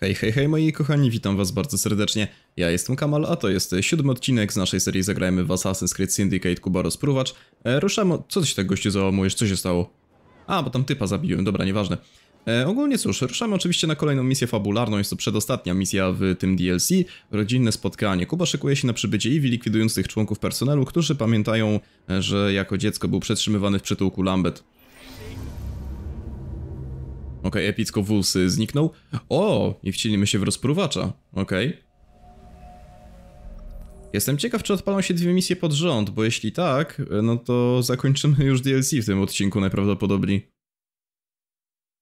Hej, hej, hej moi kochani, witam was bardzo serdecznie. Ja jestem Kamal, a to jest siódmy odcinek z naszej serii Zagrajmy w Assassin's Creed Syndicate Kuba Rozpruwacz. E, ruszamy... Co ty się tak gościu załamujesz? Co się stało? A, bo tam typa zabiłem, dobra, nieważne. E, ogólnie cóż, ruszamy oczywiście na kolejną misję fabularną, jest to przedostatnia misja w tym DLC, rodzinne spotkanie. Kuba szykuje się na przybycie Eevee, likwidując tych członków personelu, którzy pamiętają, e, że jako dziecko był przetrzymywany w przytułku Lambeth. Okej, epicko Wulsy zniknął. O, i wcielimy się w rozpruwacza. Okej. Jestem ciekaw, czy odpalą się dwie misje pod rząd, bo jeśli tak, no to zakończymy już DLC w tym odcinku najprawdopodobniej.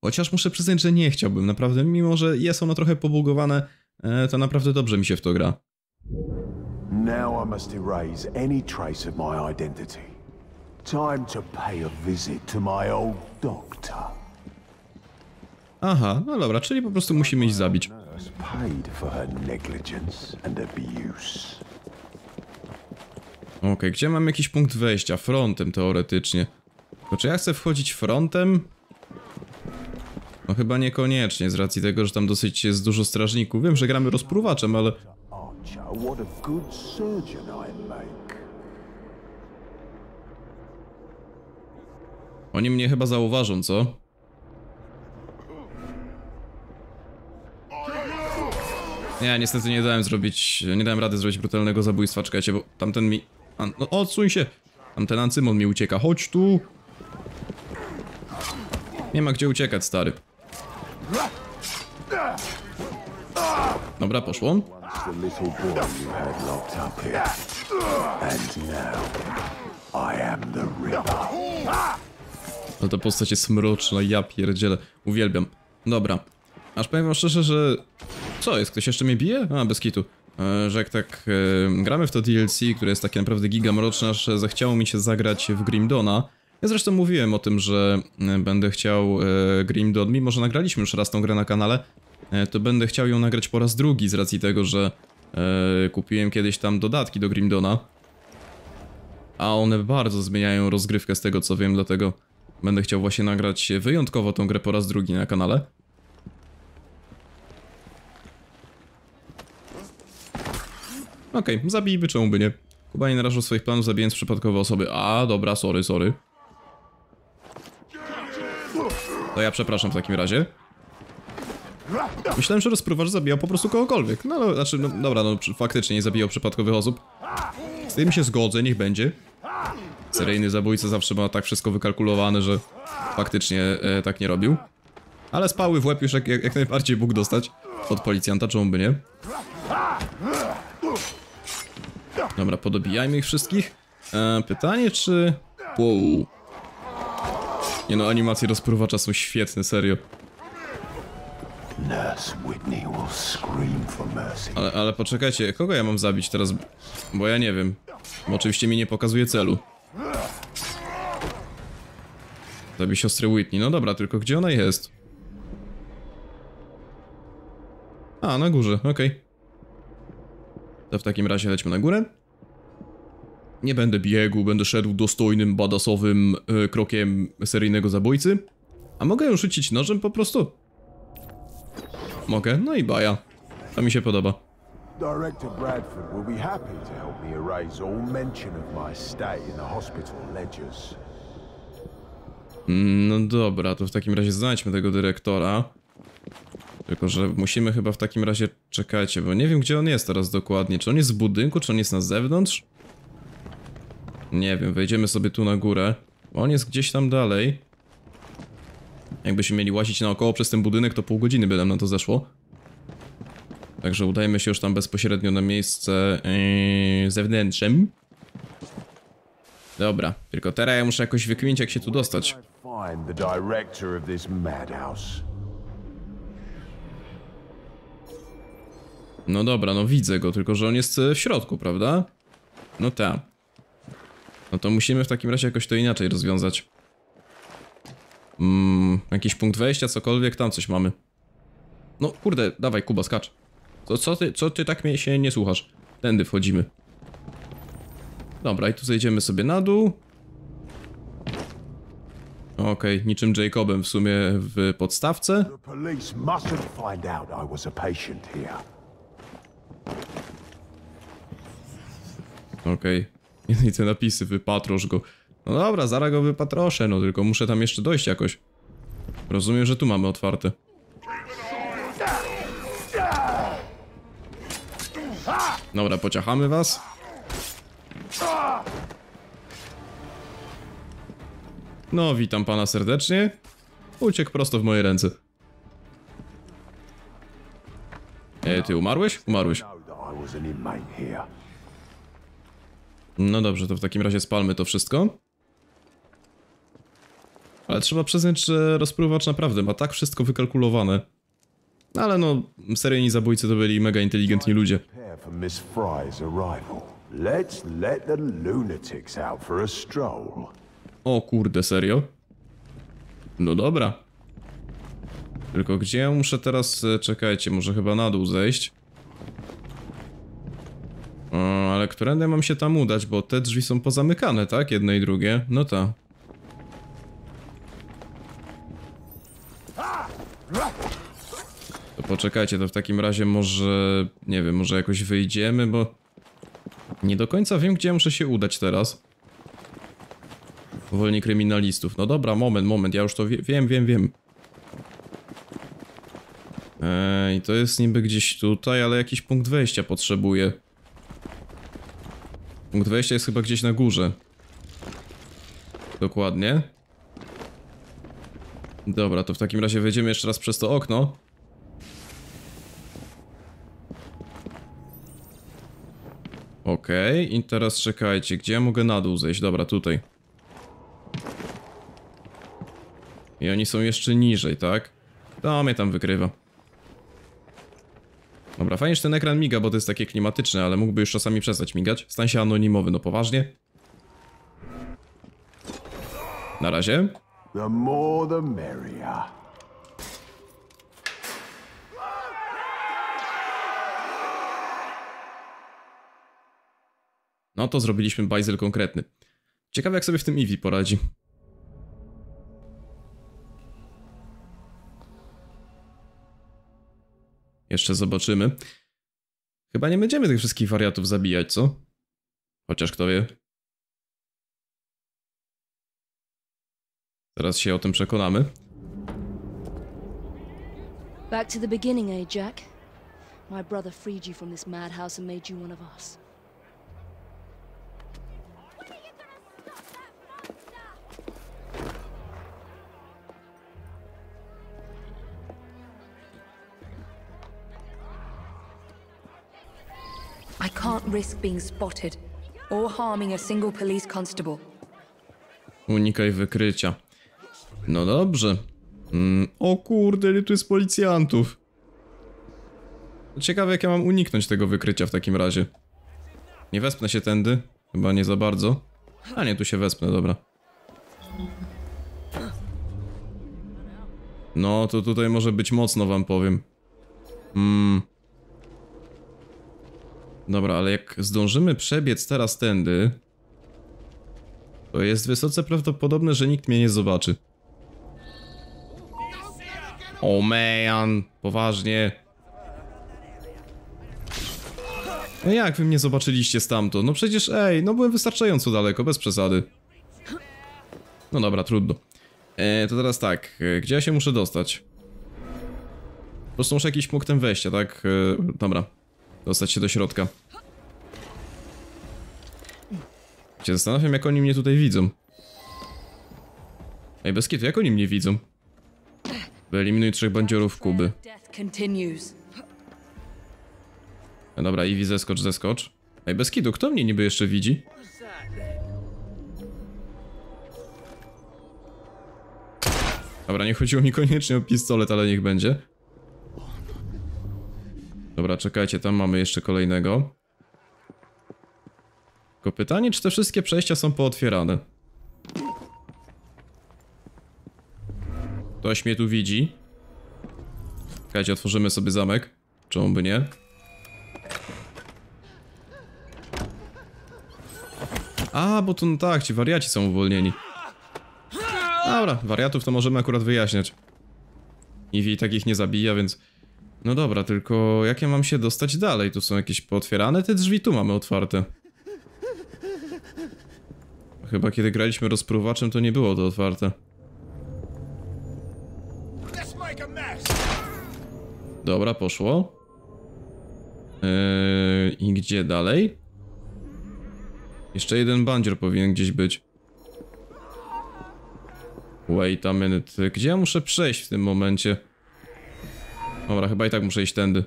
Chociaż muszę przyznać, że nie chciałbym, naprawdę, mimo że jest ono trochę pobugowane, e, to naprawdę dobrze mi się w to gra. Now I must erase any trace of my identity. Time to pay a visit to my old doctor. Aha, no dobra, czyli po prostu musimy iść zabić. Okej, gdzie mam jakiś punkt wejścia? Frontem teoretycznie. To czy ja chcę wchodzić frontem? No chyba niekoniecznie, z racji tego, że tam dosyć jest dużo strażników. Wiem, że gramy rozpruwaczem, ale... Oni mnie chyba zauważą, co? Nie, niestety nie dałem zrobić, nie dałem rady zrobić brutalnego zabójstwa, czekajcie, bo tamten mi... A, no odsuń się! Tamten Ancymon mi ucieka, chodź tu! Nie ma gdzie uciekać, stary. Dobra, poszło. No ta postać jest mroczna, ja pierdzielę. Uwielbiam. Dobra. Aż powiem wam szczerze, że... Co jest? Ktoś jeszcze mnie bije? A, bez kitu. E, że jak tak e, gramy w to DLC, które jest takie naprawdę giga mroczne, że zachciało mi się zagrać w Grimdona. Ja zresztą mówiłem o tym, że e, będę chciał e, Grimdon, mimo że nagraliśmy już raz tą grę na kanale, e, to będę chciał ją nagrać po raz drugi z racji tego, że e, kupiłem kiedyś tam dodatki do Grimdona. A one bardzo zmieniają rozgrywkę z tego co wiem, dlatego będę chciał właśnie nagrać wyjątkowo tą grę po raz drugi na kanale. Okej, zabijmy, czemu by nie. Kuba nie narażał swoich planów zabijając przypadkowe osoby. A, dobra, sorry, sorry. To ja przepraszam w takim razie. Myślałem, że rozprowacz zabijał po prostu kogokolwiek. No, no znaczy, no, dobra, no faktycznie nie zabijał przypadkowych osób. Z tym się zgodzę, niech będzie. Seryjny zabójca zawsze ma tak wszystko wykalkulowane, że faktycznie e, tak nie robił. Ale spały w łeb już jak, jak, jak najbardziej mógł dostać od policjanta, czemu by nie? Dobra, podobijajmy ich wszystkich. E, pytanie, czy... Wow. Nie no, animacje rozpruwacza są świetne, serio. Ale, ale poczekajcie, kogo ja mam zabić teraz? Bo ja nie wiem. Bo oczywiście mi nie pokazuje celu. Zabij siostrę Whitney. No dobra, tylko gdzie ona jest? A, na górze, okej. To w takim razie lećmy na górę. Nie będę biegł, będę szedł dostojnym, badasowym e, krokiem seryjnego zabójcy. A mogę ją rzucić nożem po prostu? Mogę, no i baja. To mi się podoba. Director Bradford will be happy to help me erase all mention of my stay in the hospital ledgers. No dobra, to w takim razie znajdźmy tego dyrektora. Tylko, że musimy chyba w takim razie... Czekajcie, bo nie wiem gdzie on jest teraz dokładnie. Czy on jest w budynku, czy on jest na zewnątrz? Nie wiem, wejdziemy sobie tu na górę. On jest gdzieś tam dalej. Jakbyśmy mieli łazić naokoło przez ten budynek, to pół godziny by nam na to zeszło. Także udajemy się już tam bezpośrednio na miejsce yy, zewnętrzem. Dobra, tylko teraz ja muszę jakoś wykminić jak się tu dostać. No dobra, no widzę go, tylko że on jest e, w środku, prawda? No tak. No to musimy w takim razie jakoś to inaczej rozwiązać. Mm, jakiś punkt wejścia, cokolwiek, tam coś mamy. No kurde, dawaj Kuba, skacz. Co, co, ty, co ty tak mnie się nie słuchasz? Tędy wchodzimy. Dobra, i tu zejdziemy sobie na dół. Okej, niczym Jacobem w sumie w podstawce. Find out Okej. I te napisy, wypatrosz go. No dobra, zaraz go wypatroszę, no tylko muszę tam jeszcze dojść jakoś. Rozumiem, że tu mamy otwarte. Dobra, pociachamy was. No, witam pana serdecznie. Uciekł prosto w moje ręce. E, ty umarłeś? Umarłeś. Know that I was an inmate here. No dobrze, to w takim razie spalmy to wszystko. Ale trzeba przyznać, że rozpruwacz naprawdę ma tak wszystko wykalkulowane. Ale no, seryjni zabójcy to byli mega inteligentni ludzie. O kurde, serio? No dobra. Tylko gdzie ja muszę teraz... e, Czekajcie, może chyba na dół zejść. O, ale którędy mam się tam udać, bo te drzwi są pozamykane, tak? Jedne i drugie. No to. To poczekajcie, to w takim razie może... Nie wiem, może jakoś wyjdziemy, bo... Nie do końca wiem, gdzie muszę się udać teraz. Powolnie kryminalistów. No dobra, moment, moment, ja już to wie, wiem, wiem, wiem. Ej, to jest niby gdzieś tutaj, ale jakiś punkt wejścia potrzebuję. Punkt wejścia jest chyba gdzieś na górze. Dokładnie. Dobra, to w takim razie wejdziemy jeszcze raz przez to okno. Okej, i teraz czekajcie, gdzie ja mogę na dół zejść? Dobra, tutaj. I oni są jeszcze niżej, tak? To mnie tam wykrywa. Dobra, fajnie, że ten ekran miga, bo to jest takie klimatyczne, ale mógłby już czasami przestać migać. Stań się anonimowy, no poważnie. Na razie. The more the merrier. No to zrobiliśmy bajzel konkretny. Ciekawe jak sobie w tym Eevee poradzi. Jeszcze zobaczymy. Chyba nie będziemy tych wszystkich wariatów zabijać, co? Chociaż kto wie. Zaraz się o tym przekonamy. Back to the beginning, eh, Jack? My brother freed you from this madhouse and made you one of us. Risk being spotted or harming a single police constable. Unikaj wykrycia. No dobrze. Mm, o kurde, ile tu jest policjantów. Ciekawe jak ja mam uniknąć tego wykrycia w takim razie. Nie wespnę się tędy. Chyba nie za bardzo. A nie, tu się wespnę, dobra. No, to tutaj może być mocno, wam powiem. Mm. Dobra, ale jak zdążymy przebiec teraz tędy, to jest wysoce prawdopodobne, że nikt mnie nie zobaczy. O man, poważnie. No jak wy mnie zobaczyliście stamtąd? No przecież, ej, no byłem wystarczająco daleko, bez przesady. No dobra, trudno. E, to teraz tak, e, gdzie ja się muszę dostać? Po prostu muszę jakiś punktem wejścia, tak? E, dobra, dostać się do środka. Się zastanawiam, jak oni mnie tutaj widzą. Ej, bez jak oni mnie widzą? Wyeliminuj trzech bandziorów Kuby. No dobra, Iwi, zeskocz, zeskocz. Ej, bez kto mnie niby jeszcze widzi? Dobra, nie chodziło mi koniecznie o pistolet, ale niech będzie. Dobra, czekajcie, tam mamy jeszcze kolejnego. Tylko pytanie, czy te wszystkie przejścia są pootwierane? Ktoś mnie tu widzi. Czekajcie, otworzymy sobie zamek. Czemu by nie? A, bo to no tak, ci wariaci są uwolnieni. Dobra, wariatów to możemy akurat wyjaśniać. Eevee i tak ich nie zabija, więc... No dobra, tylko jak ja mam się dostać dalej? Tu są jakieś pootwierane te drzwi? Tu mamy otwarte. Chyba kiedy graliśmy rozpruwaczem, to nie było to otwarte. Dobra, poszło. Yy, I gdzie dalej? Jeszcze jeden bandzior powinien gdzieś być. Wait a minute. Gdzie ja muszę przejść w tym momencie? Dobra, chyba i tak muszę iść tędy.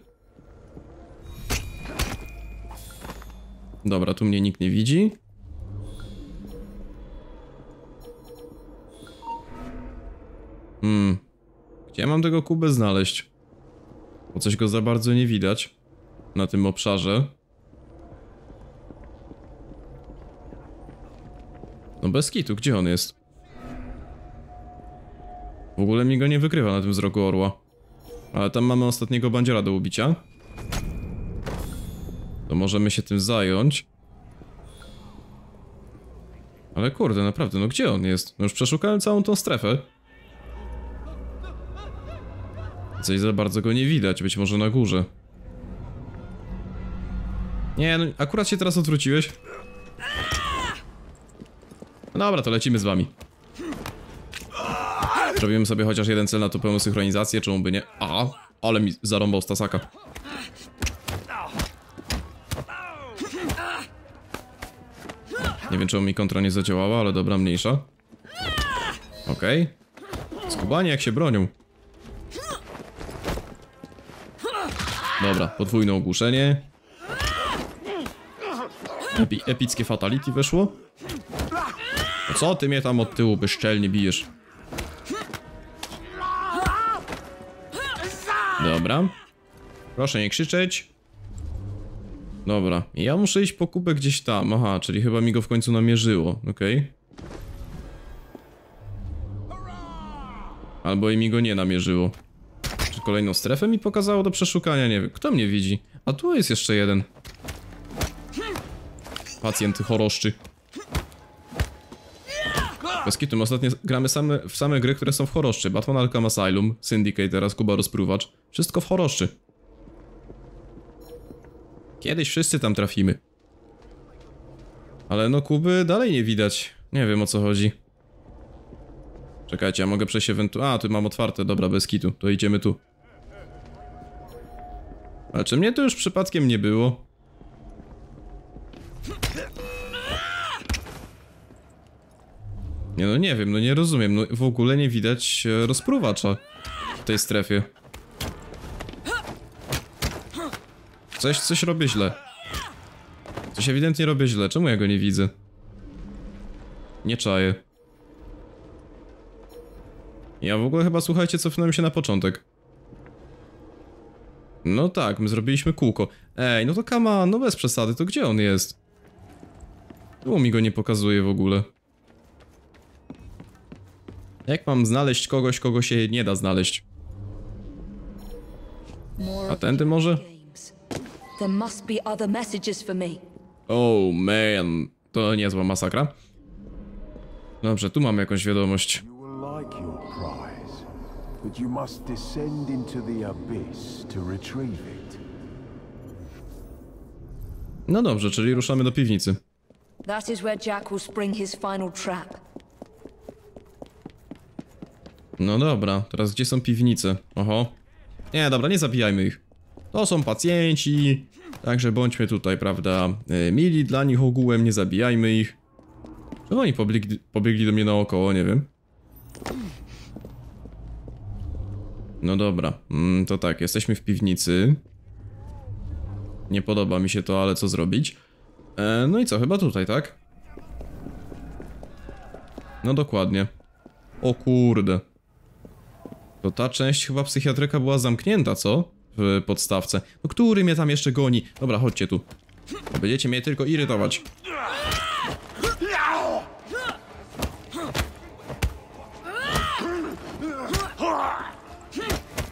Dobra, tu mnie nikt nie widzi. Hmm. Gdzie mam tego kubę znaleźć? Bo coś go za bardzo nie widać. Na tym obszarze. No bez kitu, gdzie on jest? W ogóle mi go nie wykrywa na tym wzroku orła. Ale tam mamy ostatniego bandziora do ubicia. To możemy się tym zająć. Ale kurde, naprawdę, no gdzie on jest? No już przeszukałem całą tą strefę. Coś za bardzo go nie widać, być może na górze. Nie, no akurat się teraz odwróciłeś. No dobra, to lecimy z wami. Zrobimy sobie chociaż jeden cel na pełną synchronizację, czemu by nie? A, ale mi zarąbał Stasaka. Nie wiem, czemu mi kontra nie zadziałała, ale dobra, mniejsza. Okej. Okay. Skubanie jak się bronią. Dobra, podwójne ogłuszenie. Epi epickie fatality weszło. Co ty mnie tam od tyłu bezczelnie bijesz? Dobra. Proszę nie krzyczeć. Dobra. Ja muszę iść po kubek gdzieś tam. Aha, czyli chyba mi go w końcu namierzyło. Okej. Albo i mi go nie namierzyło. Czy kolejną strefę mi pokazało do przeszukania? Nie wiem. Kto mnie widzi? A tu jest jeszcze jeden. Pacjent choroszczy. Bez kitu, my ostatnio gramy same, w same gry, które są w choroszczy. Batman Arkham Asylum, Syndicate teraz, Kuba Rozpruwacz. Wszystko w choroszczy. Kiedyś wszyscy tam trafimy. Ale no Kuby dalej nie widać. Nie wiem o co chodzi. Czekajcie, ja mogę przejść ewentualnie... A, tu mam otwarte, dobra, bez kitu. To idziemy tu. Ale czy mnie to już przypadkiem nie było? Nie no nie wiem, no nie rozumiem, no w ogóle nie widać e, rozpruwacza w tej strefie. Coś, coś robię źle. Coś ewidentnie robię źle, czemu ja go nie widzę? Nie czaję. Ja w ogóle chyba, słuchajcie, cofnąłem się na początek. No tak, my zrobiliśmy kółko. Ej, no to kama, no bez przesady, to gdzie on jest? Tu mi go nie pokazuje w ogóle. Jak mam znaleźć kogoś, kogo się nie da znaleźć? A tędy może? Oh man, to niezła masakra. Dobrze, tu mamy jakąś wiadomość. But you must descend into the abyss to retrieve it. No dobrze, czyli ruszamy do piwnicy. That is where Jack will spring his final trap. No dobra, teraz gdzie są piwnice? Oho. Nie, dobra, nie zabijajmy ich. To są pacjenci, także bądźmy tutaj, prawda, e, mili dla nich ogółem, nie zabijajmy ich. Czemu oni pobiegli, pobiegli do mnie naokoło, nie wiem. No dobra, mm, to tak, jesteśmy w piwnicy. Nie podoba mi się to, ale co zrobić? E, no i co, chyba tutaj, tak? No dokładnie. O kurde. To ta część chyba psychiatryka była zamknięta, co? W podstawce. No który mnie tam jeszcze goni? Dobra, chodźcie tu. Będziecie mnie tylko irytować.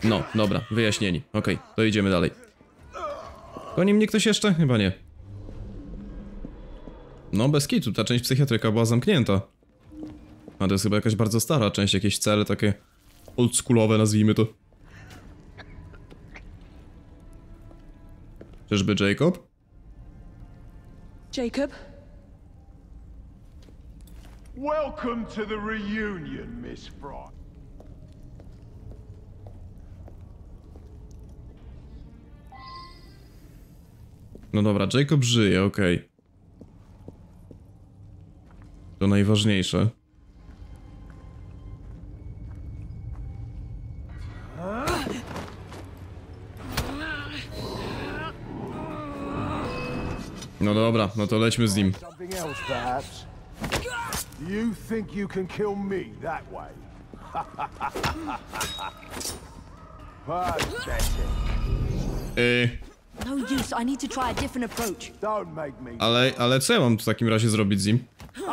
No, dobra, wyjaśnieni. Okej, to idziemy dalej. Goni mnie ktoś jeszcze? Chyba nie. No, bez kitu, ta część psychiatryka była zamknięta. A to jest chyba jakaś bardzo stara część, jakieś cele takie oldschoolowe, nazwijmy to. Czyżby Jacob? Jacob? Welcome to the reunion, Miss Fry. No dobra, Jacob żyje, okej. To najważniejsze. No dobra, no to lećmy z nim. You think you can kill me that way? Pathetic. Use. I need to try a different approach. Don't make me. ale, ale co ja mam w takim razie zrobić z nim?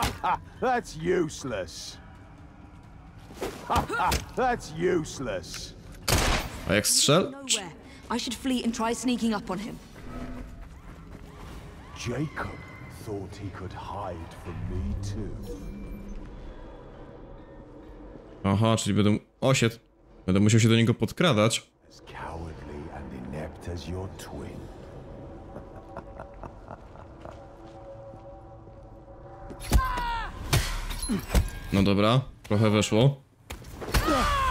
That's useless. That's useless. A jak strzel? I should flee and try sneaking up on him. Jacob thought he could hide from me too. Aha, czyli będę... Osiedł. Będę musiał się do niego podkradać. As cowardly and inept as your twin. No dobra, trochę weszło.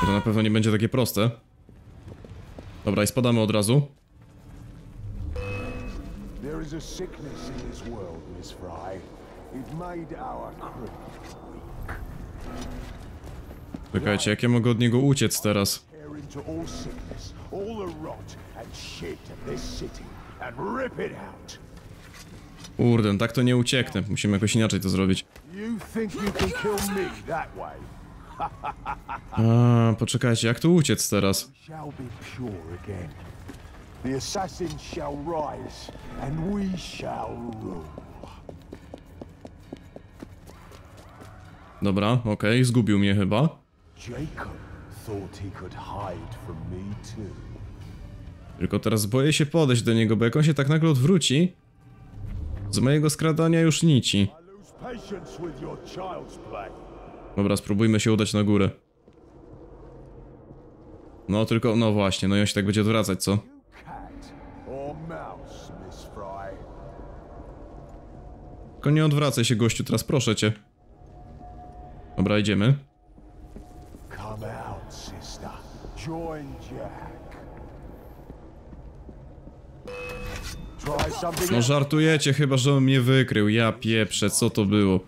To na pewno nie będzie takie proste. Dobra, i spadamy od razu. Is a sickness in this world, Miss Fry. It made our crew weak. Czekajcie, jak ja mogę od niego uciec teraz? All sickness, all the rot and shit of this city, and rip it out. Kurde, tak to nie ucieknę. Musimy jakoś inaczej to zrobić. A, poczekajcie, jak tu uciec teraz? Shall be pure again. The assassins shall rise, and we shall rule. Dobra, okej, zgubił mnie chyba. Jacob thought he could hide from me too. Tylko teraz boję się podejść do niego, bo jak on się tak nagle odwróci... Z mojego skradania już nici. Dobra, spróbujmy się udać na górę. No tylko, no właśnie, no i on się tak będzie odwracać, co? Cat or mouse, Miss Fry? Tylko nie odwracaj się, gościu, teraz proszę cię. Dobra, idziemy. No żartujecie, chyba że on mnie wykrył. Ja pieprzę, co to było?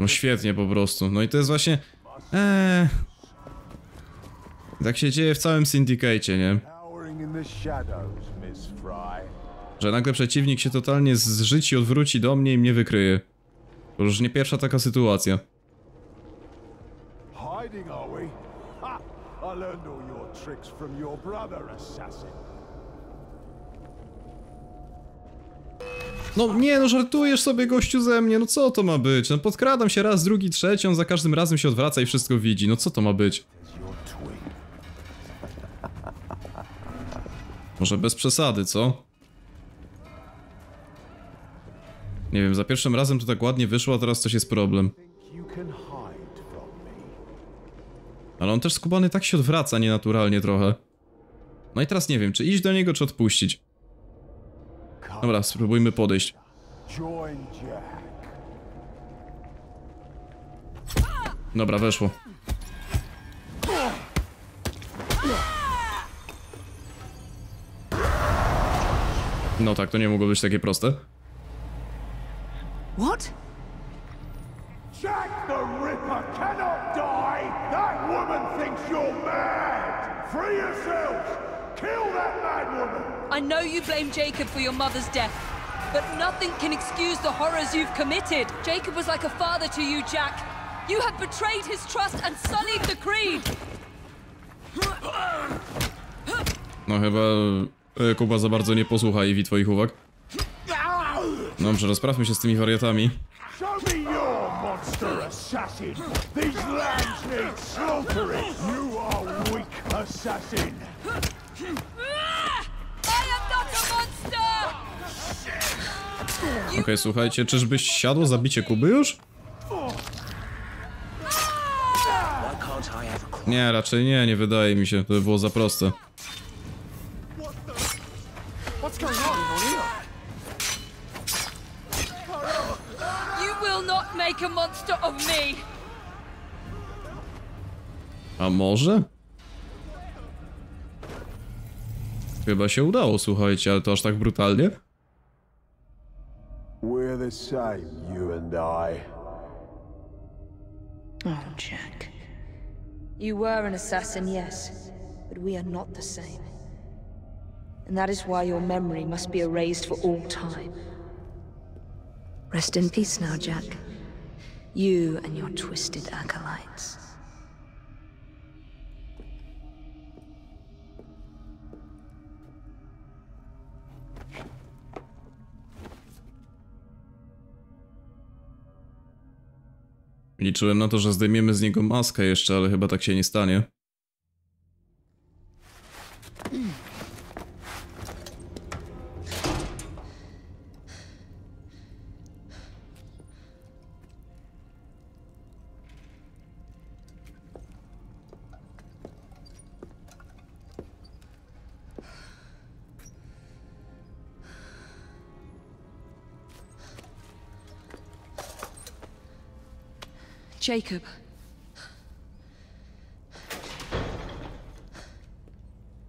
No świetnie po prostu. No i to jest właśnie... Eee... Tak się dzieje w całym Syndicate'cie, nie? Że nagle przeciwnik się totalnie zżyci, odwróci do mnie i mnie wykryje. To już nie pierwsza taka sytuacja. Hiding, are we? Ha! I learned all your tricks from your brother, assassin. No nie, no żartujesz sobie gościu ze mnie, no co to ma być? No podkradam się raz, drugi, trzeci, on za każdym razem się odwraca i wszystko widzi, no co to ma być? Może bez przesady, co? Nie wiem, za pierwszym razem to tak ładnie wyszło, a teraz coś jest problem. Ale on też skubany tak się odwraca nienaturalnie trochę. No i teraz nie wiem, czy iść do niego, czy odpuścić. Dobra, spróbujmy podejść. Dobra, weszło. No tak, to nie mogło być takie proste. What? Jack the Ripper cannot die! That woman thinks you're mad! Free yourselves! Kill that mad woman! I know you blame Jacob for your mother's death, but nothing can excuse the horrors you've committed. Jacob was like a father to you, Jack. You have betrayed his trust and sullied the creed. No chyba e, Kuba za bardzo nie posłucha Iwi twoich uwag. Dobrze, rozprawmy się z tymi wariatami. Okej, słuchajcie, czyżbyś siadło zabicie Kuby już? Nie, raczej nie, nie wydaje mi się, to by było za proste. Chyba się udało, słuchajcie, ale to aż tak brutalnie? We're the same, you and I. Oh, Jack. You were an assassin, yes, but we are not the same. And that is why your memory must be erased for all time. Rest in peace now, Jack. You and your twisted acolytes. Liczyłem na to, że zdejmiemy z niego maskę jeszcze, ale chyba tak się nie stanie. Jacob.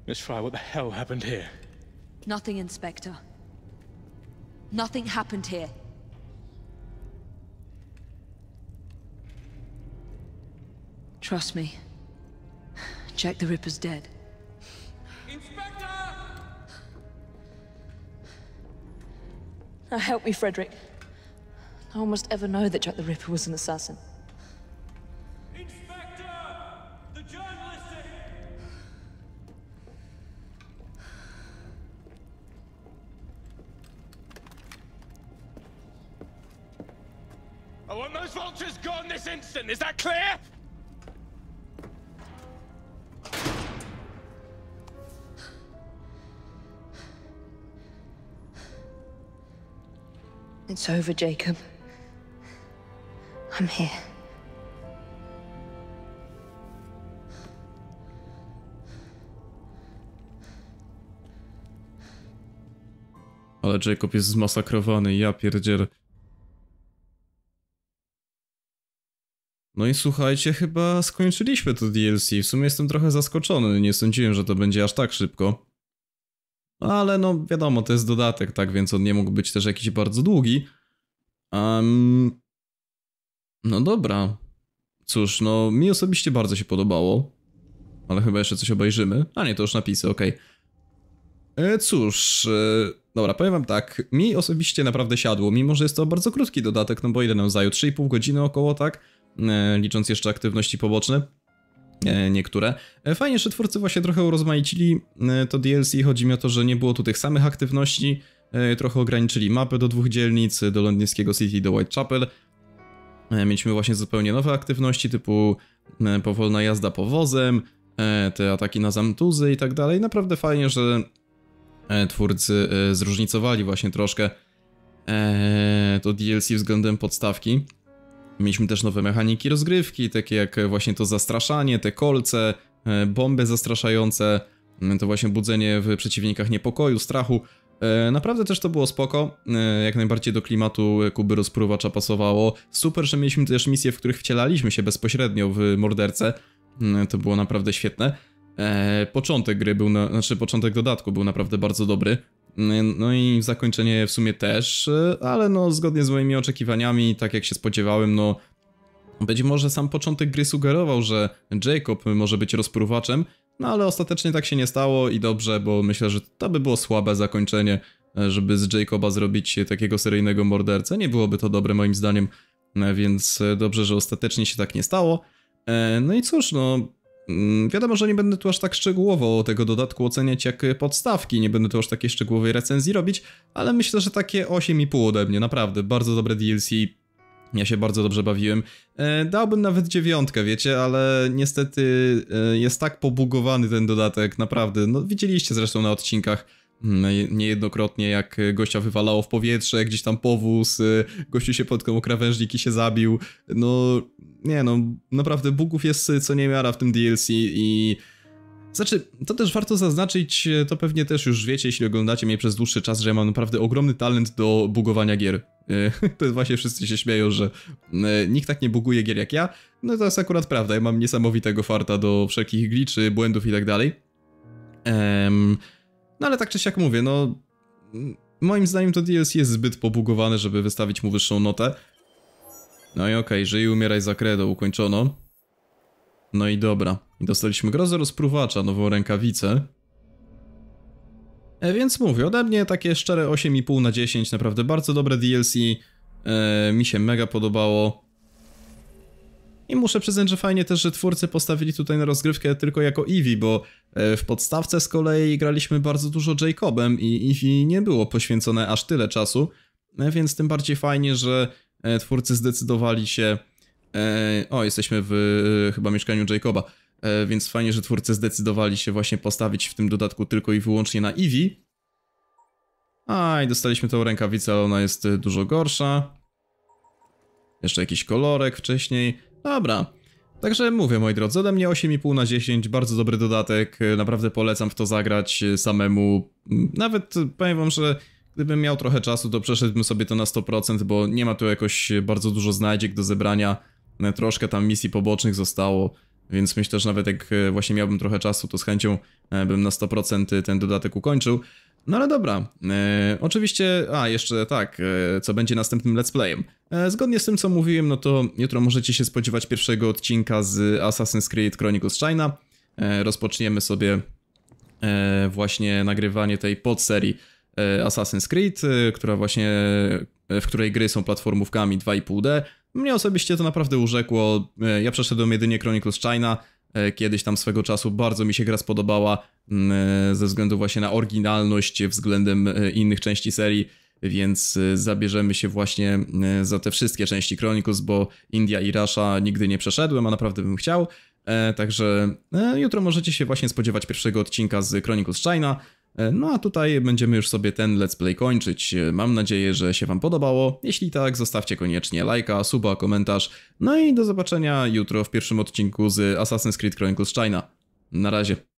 Miss Fry, what the hell happened here? Nothing, Inspector. Nothing happened here. Trust me. Jack the Ripper's dead. Inspector! Now help me, Frederick. No one must ever know that Jack the Ripper was an assassin. It's over, Jacob. I'm here. Ale Jacob jest zmasakrowany, ja pierdzielę. No i słuchajcie, chyba skończyliśmy to DLC. W sumie jestem trochę zaskoczony, nie sądziłem, że to będzie aż tak szybko. No ale no wiadomo, to jest dodatek, tak więc on nie mógł być też jakiś bardzo długi. Um, no dobra. Cóż, no mi osobiście bardzo się podobało. Ale chyba jeszcze coś obejrzymy. A nie, to już napisy, okej. E, Cóż, e, dobra, powiem wam tak, mi osobiście naprawdę siadło, mimo że jest to bardzo krótki dodatek, no bo ile nam zajął, 3,5 godziny około, tak? E, licząc jeszcze aktywności poboczne, niektóre. E, Fajnie, że twórcy właśnie trochę urozmaicili e, to DLC, chodzi mi o to, że nie było tu tych samych aktywności, e, trochę ograniczyli mapę do dwóch dzielnic, do londyńskiego City do Whitechapel. E, Mieliśmy właśnie zupełnie nowe aktywności typu e, powolna jazda powozem, e, te ataki na zamtuzy i tak dalej. Naprawdę fajnie, że e, twórcy e, zróżnicowali właśnie troszkę e, to DLC względem podstawki. Mieliśmy też nowe mechaniki rozgrywki, takie jak właśnie to zastraszanie, te kolce, e, bomby zastraszające, m, to właśnie budzenie w przeciwnikach niepokoju, strachu. E, Naprawdę też to było spoko, e, jak najbardziej do klimatu Kuby Rozpruwacza pasowało. Super, że mieliśmy też misje, w których wcielaliśmy się bezpośrednio w mordercę. Mm, To było naprawdę świetne. Początek gry był, na, znaczy początek dodatku był naprawdę bardzo dobry. No i zakończenie w sumie też, e, ale no zgodnie z moimi oczekiwaniami, tak jak się spodziewałem, no być może sam początek gry sugerował, że Jacob może być rozpruwaczem, no ale ostatecznie tak się nie stało i dobrze, bo myślę, że to by było słabe zakończenie, e, żeby z Jacoba zrobić takiego seryjnego mordercę. Nie byłoby to dobre moim zdaniem, e, więc e, dobrze, że ostatecznie się tak nie stało. No i cóż, no wiadomo, że nie będę tu aż tak szczegółowo tego dodatku oceniać jak podstawki, nie będę tu aż takiej szczegółowej recenzji robić, ale myślę, że takie 8,5 ode mnie, naprawdę, bardzo dobre DLC, ja się bardzo dobrze bawiłem. E, dałbym nawet dziewiątkę, wiecie, ale niestety e, jest tak pobugowany ten dodatek, naprawdę. No widzieliście zresztą na odcinkach. Mm, niejednokrotnie, jak gościa wywalało w powietrze, gdzieś tam powóz, y, gościu się potknął o krawężnik i się zabił. No, nie no, naprawdę bugów jest co niemiara w tym DLC i... Znaczy, to też warto zaznaczyć, to pewnie też już wiecie, jeśli oglądacie mnie przez dłuższy czas, że ja mam naprawdę ogromny talent do bugowania gier. To jest właśnie wszyscy się śmieją, że nikt tak nie buguje gier jak ja. No to jest akurat prawda, ja mam niesamowitego farta do wszelkich gliczy, błędów i tak dalej. Em, no ale tak czy siak mówię, no... Moim zdaniem to DLC jest zbyt pobugowane, żeby wystawić mu wyższą notę. No i okej, żyj i umieraj za credo, ukończono. No i dobra. Dostaliśmy grozę rozpruwacza, nową rękawicę. E, więc mówię, ode mnie takie szczere 8,5 na 10, naprawdę bardzo dobre DLC. E, mi się mega podobało. I muszę przyznać, że fajnie też, że twórcy postawili tutaj na rozgrywkę tylko jako Eevee, bo e, w podstawce z kolei graliśmy bardzo dużo Jacobem i Eevee nie było poświęcone aż tyle czasu, e, więc tym bardziej fajnie, że e, twórcy zdecydowali się... O, jesteśmy w chyba mieszkaniu Jacoba, więc fajnie, że twórcy zdecydowali się właśnie postawić w tym dodatku tylko i wyłącznie na Eevee. A, i dostaliśmy tą rękawicę, ale ona jest dużo gorsza. Jeszcze jakiś kolorek wcześniej. Dobra. Także mówię, moi drodzy, ode mnie 8,5 na 10, bardzo dobry dodatek, naprawdę polecam w to zagrać samemu. Nawet powiem wam, że gdybym miał trochę czasu, to przeszedłbym sobie to na 100%, bo nie ma tu jakoś bardzo dużo znajdziek do zebrania, troszkę tam misji pobocznych zostało, więc myślę, że nawet jak właśnie miałbym trochę czasu, to z chęcią e, bym na 100% ten dodatek ukończył. No ale dobra, e, oczywiście, a jeszcze tak, e, co będzie następnym let's playem. E, zgodnie z tym co mówiłem, no to jutro możecie się spodziewać pierwszego odcinka z Assassin's Creed Chronicles China. E, rozpoczniemy sobie e, właśnie nagrywanie tej podserii e, Assassin's Creed, która właśnie, w której gry są platformówkami 2,5D. Mnie osobiście to naprawdę urzekło. Ja przeszedłem jedynie Chronicles China. E, Kiedyś tam swego czasu bardzo mi się gra spodobała mm, e, ze względu właśnie na oryginalność względem e, innych części serii, więc zabierzemy się właśnie za te wszystkie części Chronicles, bo India i Russia nigdy nie przeszedłem, a naprawdę bym chciał. Także jutro możecie się właśnie spodziewać pierwszego odcinka z Chronicles China. E, No a tutaj będziemy już sobie ten let's play kończyć. E, Mam nadzieję, że się wam podobało. Jeśli tak, zostawcie koniecznie lajka, suba, komentarz. No i do zobaczenia jutro w pierwszym odcinku z Assassin's Creed Chronicles China. Na razie.